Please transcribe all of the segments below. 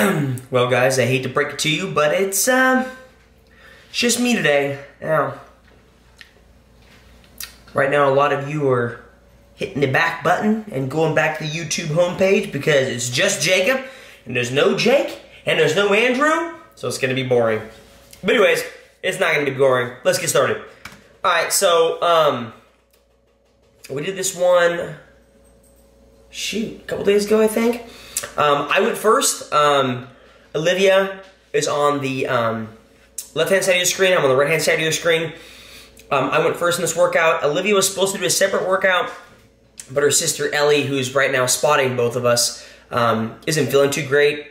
well, guys, I hate to break it to you, but it's um, it's just me today. Now, right now, a lot of you are hitting the back button and going back to the YouTube homepage because it's just Jacob, and there's no Jake, and there's no Andrew, so it's gonna be boring. But anyways, it's not gonna be boring. Let's get started. All right, so um, we did this one. Shoot, a couple days ago, I think. Um, I went first. Um, Olivia is on the um, left-hand side of your screen. I'm on the right-hand side of your screen. Um, I went first in this workout. Olivia was supposed to do a separate workout, but her sister Ellie, who's right now spotting both of us, um, isn't feeling too great.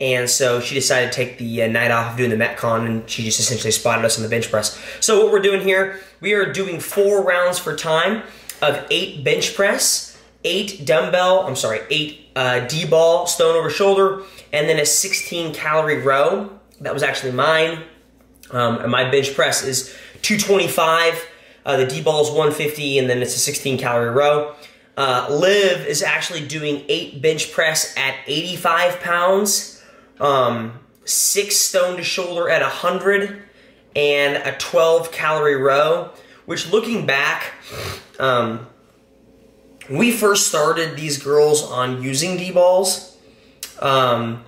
And so she decided to take the uh, night off of doing the Metcon, and she just essentially spotted us on the bench press. So what we're doing here, we are doing four rounds for time of eight bench press, eight dumbbell, I'm sorry, eight uh, D-ball, stone over shoulder, and then a 16 calorie row. That was actually mine. Um, and my bench press is 225. Uh, the D-ball is 150, and then it's a 16 calorie row. Uh, Liv is actually doing eight bench press at 85 pounds um, six stone to shoulder at 100 and a 12 calorie row, which looking back, um, we first started these girls on using D-balls. Um,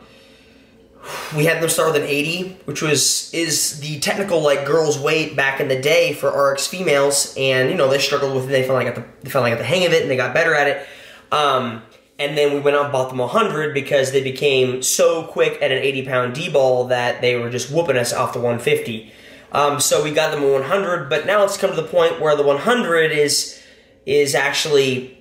we had them start with an 80, which was is the technical like girls' weight back in the day for RX females, and you know they struggled with it. They finally got the they finally got the hang of it, and they got better at it. Um, and then we went out and bought them 100 because they became so quick at an 80 pound D ball that they were just whooping us off the 150. Um, so we got them a 100, but now it's come to the point where the 100 is is actually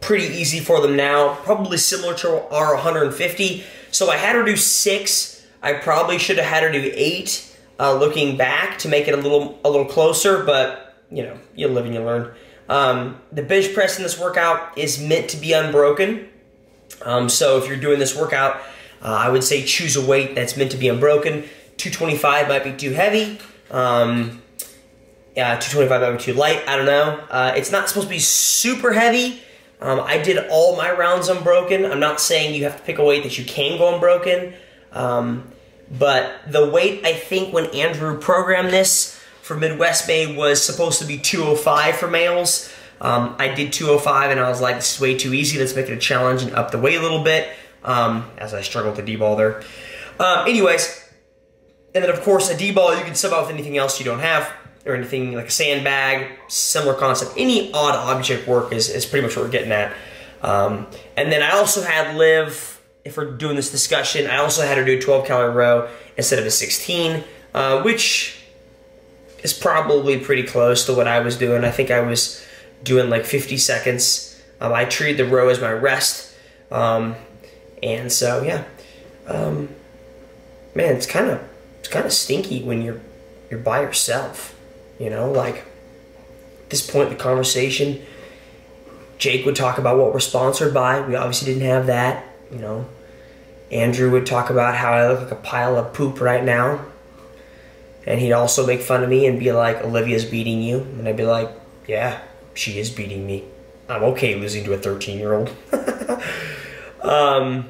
pretty easy for them now, probably similar to our 150. So I had her do six. I probably should have had her do eight. Uh, looking back to make it a little a little closer, but you know, you live and you learn. Um, the bench press in this workout is meant to be unbroken. Um, so if you're doing this workout, uh, I would say choose a weight that's meant to be unbroken. 225 might be too heavy. Um, yeah, 225 might be too light. I don't know. Uh, it's not supposed to be super heavy. Um, I did all my rounds unbroken. I'm not saying you have to pick a weight that you can go unbroken. Um, but the weight, I think, when Andrew programmed this, for Midwest Bay was supposed to be 205 for males. Um, I did 205 and I was like, this is way too easy. Let's make it a challenge and up the weight a little bit um, as I struggled to D-ball there. Um, anyways, and then of course a D-ball you can sub out with anything else you don't have or anything like a sandbag, similar concept. Any odd object work is, is pretty much what we're getting at. Um, and then I also had Liv, if we're doing this discussion, I also had her do a 12 calorie row instead of a 16, uh, which is probably pretty close to what I was doing. I think I was doing like 50 seconds. Um, I treated the row as my rest. Um, and so, yeah. Um, man, it's kind of it's kind of stinky when you're you're by yourself. You know, like at this point in the conversation, Jake would talk about what we're sponsored by. We obviously didn't have that. You know, Andrew would talk about how I look like a pile of poop right now and he'd also make fun of me and be like, Olivia's beating you. And I'd be like, yeah, she is beating me. I'm okay losing to a 13 year old. um,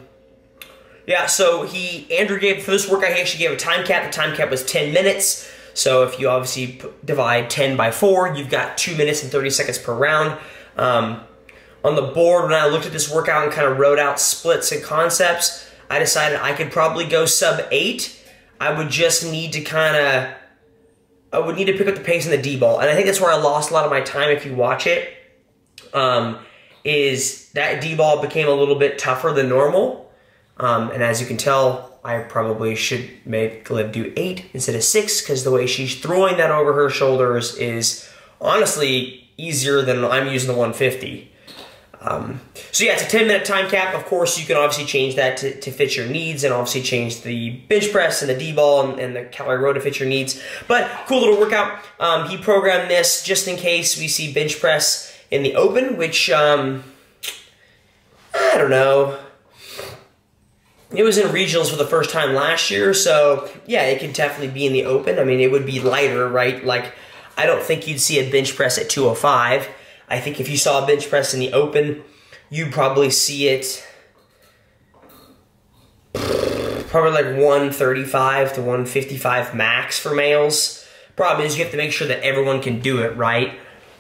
yeah, so he, Andrew gave, for this workout, he actually gave a time cap. The time cap was 10 minutes. So if you obviously divide 10 by 4, you've got 2 minutes and 30 seconds per round. Um, on the board, when I looked at this workout and kind of wrote out splits and concepts, I decided I could probably go sub 8 I would just need to kind of, I would need to pick up the pace in the D ball. And I think that's where I lost a lot of my time if you watch it. Um, is that D ball became a little bit tougher than normal. Um, and as you can tell, I probably should make Liv do eight instead of six because the way she's throwing that over her shoulders is honestly easier than I'm using the 150. Um, so yeah, it's a 10 minute time cap. Of course, you can obviously change that to, to fit your needs and obviously change the bench press and the D-ball and, and, the calorie row to fit your needs. But cool little workout. Um, he programmed this just in case we see bench press in the open, which, um, I don't know. It was in regionals for the first time last year, so yeah, it could definitely be in the open. I mean, it would be lighter, right? Like, I don't think you'd see a bench press at 205. I think if you saw a bench press in the open, you'd probably see it probably like 135 to 155 max for males. Problem is you have to make sure that everyone can do it right.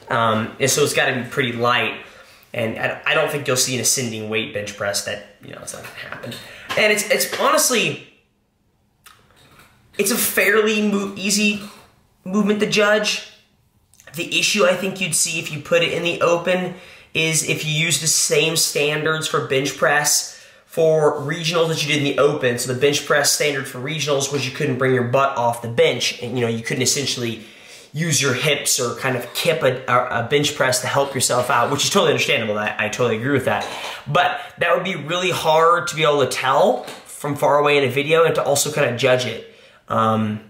Um, and so it's got to be pretty light. And I don't think you'll see an ascending weight bench press that, you know, it's not going to happen. And it's, it's honestly, it's a fairly mo easy movement to judge. The issue I think you'd see if you put it in the open is if you use the same standards for bench press for regionals that you did in the open. So the bench press standard for regionals was you couldn't bring your butt off the bench and you know you couldn't essentially use your hips or kind of kip a, a, bench press to help yourself out, which is totally understandable. I, I totally agree with that. But that would be really hard to be able to tell from far away in a video and to also kind of judge it. Um,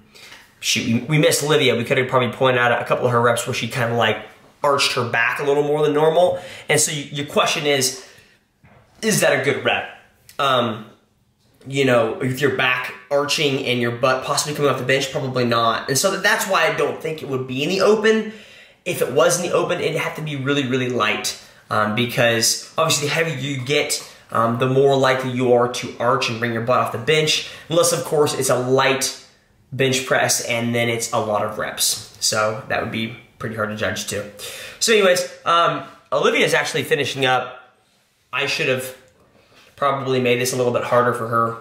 shoot, we, we missed Olivia. We could have probably pointed out a couple of her reps where she kind of like arched her back a little more than normal. And so you, your question is, is that a good rep? Um, you know, with your back arching and your butt possibly coming off the bench, probably not. And so that's why I don't think it would be in the open. If it was in the open, it'd have to be really, really light um, because obviously the heavier you get, um, the more likely you are to arch and bring your butt off the bench. Unless, of course, it's a light bench press and then it's a lot of reps. So that would be pretty hard to judge too. So anyways, um, Olivia is actually finishing up. I should have probably made this a little bit harder for her.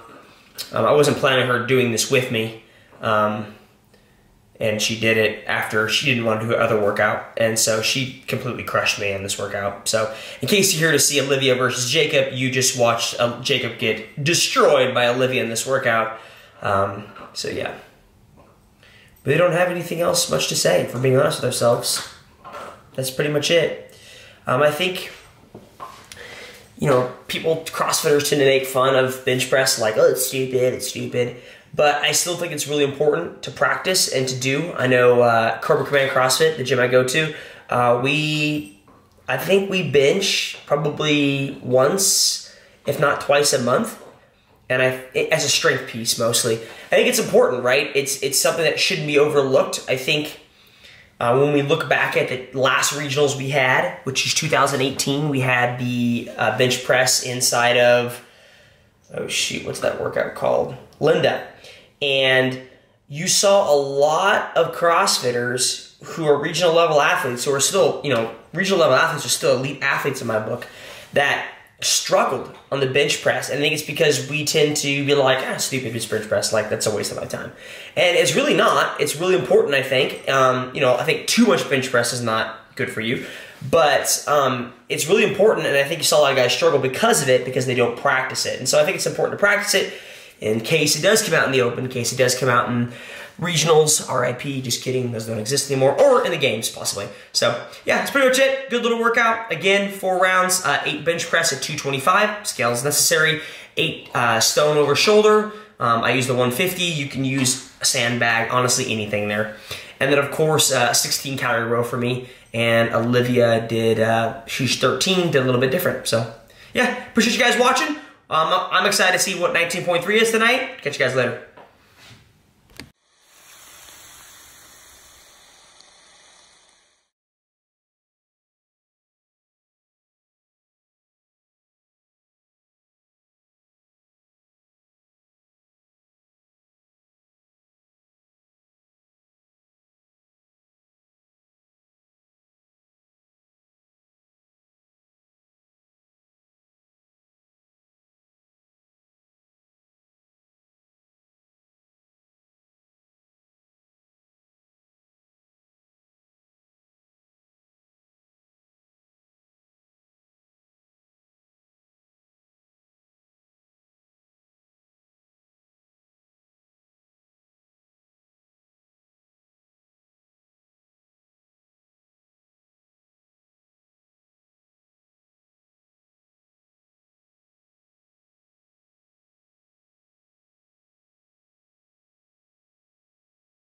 Um, I wasn't planning her doing this with me. Um, and she did it after she didn't want to do another workout. And so she completely crushed me in this workout. So in case you're here to see Olivia versus Jacob, you just watched uh, Jacob get destroyed by Olivia in this workout. Um, so yeah. But they don't have anything else much to say, for being honest with ourselves. That's pretty much it. Um, I think you know, people, CrossFitters tend to make fun of bench press, like, oh, it's stupid, it's stupid. But I still think it's really important to practice and to do. I know uh, Cobra Command CrossFit, the gym I go to, uh, we, I think we bench probably once, if not twice a month. And I, it, as a strength piece mostly. I think it's important, right? It's it's something that shouldn't be overlooked. I think uh, when we look back at the last regionals we had, which is 2018, we had the uh, bench press inside of, oh shoot, what's that workout called? Linda. And you saw a lot of CrossFitters who are regional level athletes, who are still, you know, regional level athletes are still elite athletes in my book, that struggled on the bench press. And I think it's because we tend to be like, ah, stupid bench press, like that's a waste of my time. And it's really not. It's really important, I think. Um, you know, I think too much bench press is not good for you. But um, it's really important, and I think you saw a lot of guys struggle because of it, because they don't practice it. And so I think it's important to practice it in case it does come out in the open, in case it does come out in regionals, RIP, just kidding, those don't exist anymore, or in the games, possibly. So, yeah, that's pretty much it. Good little workout. Again, four rounds, uh, eight bench press at 225, scale is necessary, eight uh, stone over shoulder. Um, I use the 150. You can use a sandbag, honestly, anything there. And then, of course, uh, 16 calorie row for me. And Olivia did, uh, she's 13, did a little bit different. So, yeah, appreciate you guys watching. Um, I'm excited to see what 19.3 is tonight. Catch you guys later.